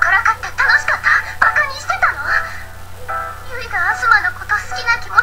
からかって楽しかったバカにしてたの？ゆいがアスマのこと好きな気持